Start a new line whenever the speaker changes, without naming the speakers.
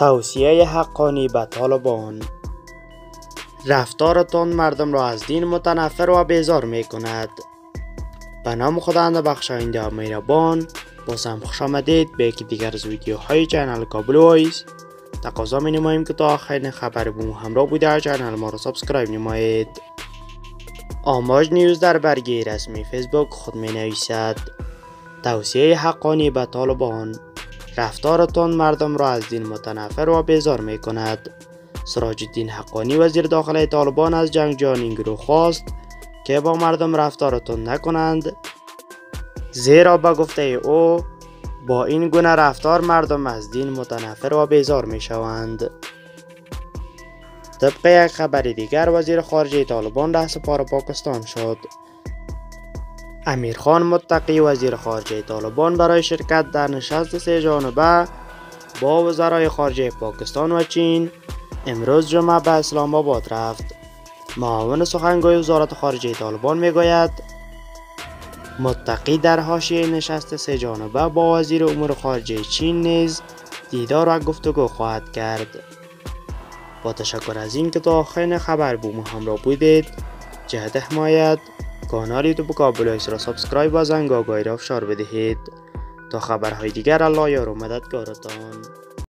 توصیه حقانی به طالبان. رفتارتان مردم را از دین متنفر و بیزار می کند به نام خداوند بخشاینده و مهربان باز هم خوش آمدید به یکی دیگر از ویدیوهای channel کابل وایس. تقاضا می نماییم که تا آخرین خبر با ما همراه بوده channel ما را subscribe نمایید. آماج نیوز در برگه رسمی فیسبوک خود می نویسد. توصیه حقانی به طالبان. رفتارتان مردم را از دین متنفر و بیزار می کند سراج الدین حقانی وزیر داخله طالبان از جنگجویان این گروه خواست که با مردم رفتارتون نکنند زیرا به گفته او با این گونه رفتار مردم از دین متنفر و بیزار می شوند. طبق یک خبر دیگر وزیر خارجه طالبان رهس پار پاکستان شد. امیرخان متقی وزیر خارجه طالبان برای شرکت در نشست سه جانبه با وزرای خارجه پاکستان و چین امروز جمعه به اسلام آباد رفت. معاون سخنگوی وزارت خارجه طالبان می‌گوید متقی در حاشیه نشست سه جانبه با وزیر امور خارجه چین نیز دیدار و گفتگو خواهد کرد. با تشکر از این که تا آخرین خبر بوم همراه بودید جهت حمایت کانال یوتیوب کابل را سابسکرایب و زنگ آگاهی را افشار بدهید. تا خبرهای دیگر الله یار و مددگارتان.